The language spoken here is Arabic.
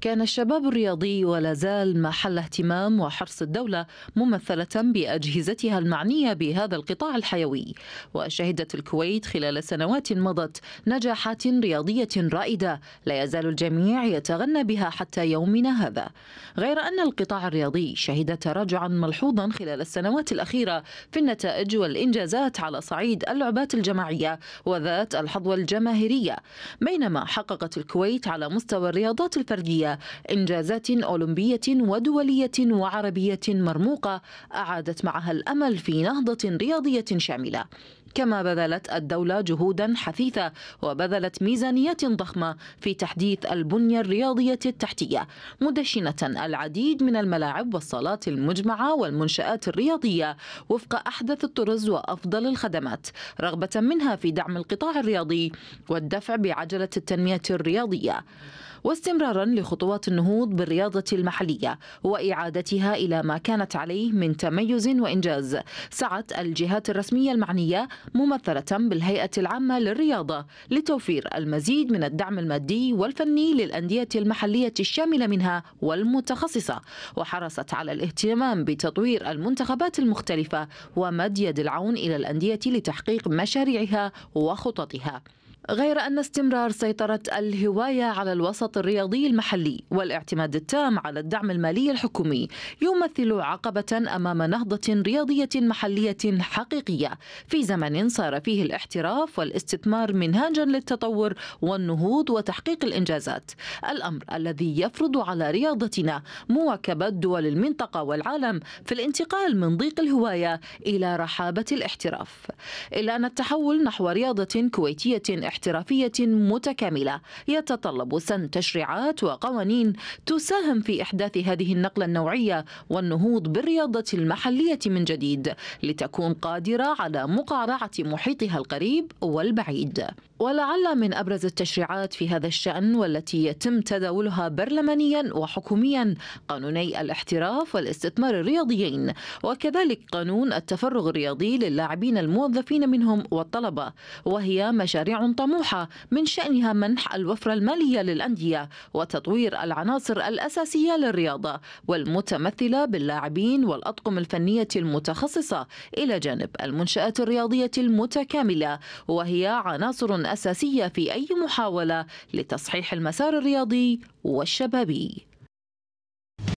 كان الشباب الرياضي ولا زال محل اهتمام وحرص الدولة ممثلة بأجهزتها المعنية بهذا القطاع الحيوي. وشهدت الكويت خلال سنوات مضت نجاحات رياضية رائدة لا يزال الجميع يتغنى بها حتى يومنا هذا. غير أن القطاع الرياضي شهد تراجعا ملحوظا خلال السنوات الأخيرة في النتائج والإنجازات على صعيد اللعبات الجماعية وذات الحظوة الجماهيرية. بينما حققت الكويت على مستوى الرياضات الفردية إنجازات أولمبية ودولية وعربية مرموقة أعادت معها الأمل في نهضة رياضية شاملة. كما بذلت الدولة جهودا حثيثة وبذلت ميزانيات ضخمة في تحديث البنية الرياضية التحتية مدشنة العديد من الملاعب والصالات المجمعة والمنشآت الرياضية وفق أحدث الطرز وأفضل الخدمات رغبة منها في دعم القطاع الرياضي والدفع بعجلة التنمية الرياضية. واستمرارا لخطوات النهوض بالرياضة المحلية وإعادتها إلى ما كانت عليه من تميز وإنجاز. سعت الجهات الرسمية المعنية ممثلة بالهيئة العامة للرياضة لتوفير المزيد من الدعم المادي والفني للأندية المحلية الشاملة منها والمتخصصة. وحرصت على الاهتمام بتطوير المنتخبات المختلفة ومد يد العون إلى الأندية لتحقيق مشاريعها وخططها. غير أن استمرار سيطرة الهواية على الوسط الرياضي المحلي والاعتماد التام على الدعم المالي الحكومي يمثل عقبة أمام نهضة رياضية محلية حقيقية في زمن صار فيه الاحتراف والاستثمار منهاجا للتطور والنهوض وتحقيق الإنجازات. الأمر الذي يفرض على رياضتنا مواكبة دول المنطقة والعالم في الانتقال من ضيق الهواية إلى رحابة الاحتراف. إلا أن التحول نحو رياضة كويتية احترافية متكاملة. يتطلب سن تشريعات وقوانين تساهم في إحداث هذه النقلة النوعية والنهوض بالرياضة المحلية من جديد لتكون قادرة على مقارعة محيطها القريب والبعيد. ولعل من أبرز التشريعات في هذا الشأن والتي يتم تداولها برلمانيا وحكوميا قانوني الاحتراف والاستثمار الرياضيين. وكذلك قانون التفرغ الرياضي للاعبين الموظفين منهم والطلبة وهي مشاريع طموحة من شأنها منح الوفره المالية للأندية وتطوير العناصر الأساسية للرياضة والمتمثلة باللاعبين والأطقم الفنية المتخصصة إلى جانب المنشآت الرياضية المتكاملة وهي عناصر أساسية في أي محاولة لتصحيح المسار الرياضي والشبابي.